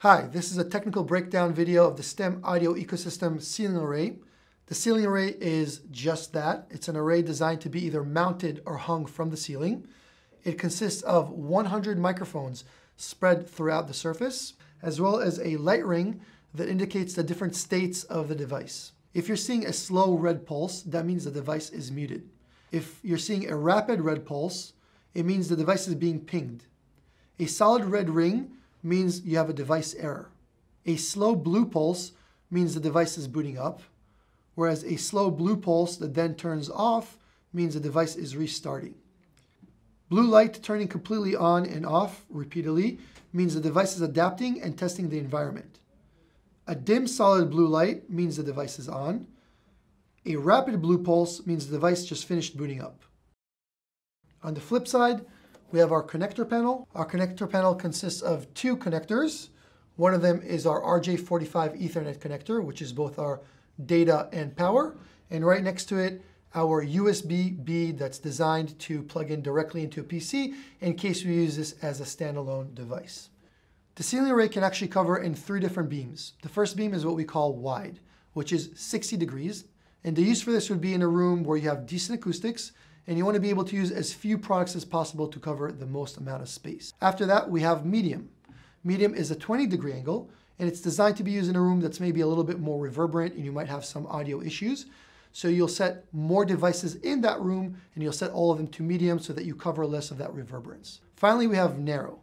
Hi, this is a technical breakdown video of the STEM Audio Ecosystem Ceiling Array. The ceiling array is just that. It's an array designed to be either mounted or hung from the ceiling. It consists of 100 microphones spread throughout the surface, as well as a light ring that indicates the different states of the device. If you're seeing a slow red pulse, that means the device is muted. If you're seeing a rapid red pulse, it means the device is being pinged. A solid red ring means you have a device error. A slow blue pulse means the device is booting up, whereas a slow blue pulse that then turns off means the device is restarting. Blue light turning completely on and off repeatedly means the device is adapting and testing the environment. A dim solid blue light means the device is on. A rapid blue pulse means the device just finished booting up. On the flip side, we have our connector panel. Our connector panel consists of two connectors. One of them is our RJ45 Ethernet connector, which is both our data and power. And right next to it, our USB-B that's designed to plug in directly into a PC in case we use this as a standalone device. The ceiling array can actually cover in three different beams. The first beam is what we call wide, which is 60 degrees. And the use for this would be in a room where you have decent acoustics and you want to be able to use as few products as possible to cover the most amount of space. After that, we have medium. Medium is a 20 degree angle, and it's designed to be used in a room that's maybe a little bit more reverberant and you might have some audio issues. So you'll set more devices in that room and you'll set all of them to medium so that you cover less of that reverberance. Finally, we have narrow.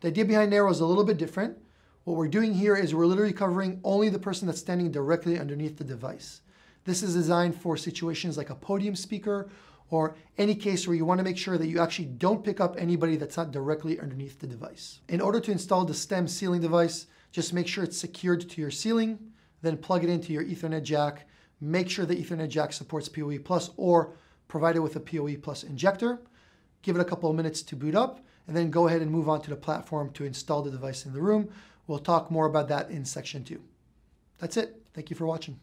The idea behind narrow is a little bit different. What we're doing here is we're literally covering only the person that's standing directly underneath the device. This is designed for situations like a podium speaker or any case where you want to make sure that you actually don't pick up anybody that's not directly underneath the device. In order to install the STEM ceiling device, just make sure it's secured to your ceiling, then plug it into your Ethernet jack. Make sure the Ethernet jack supports PoE Plus or provide it with a PoE Plus injector. Give it a couple of minutes to boot up, and then go ahead and move on to the platform to install the device in the room. We'll talk more about that in section two. That's it. Thank you for watching.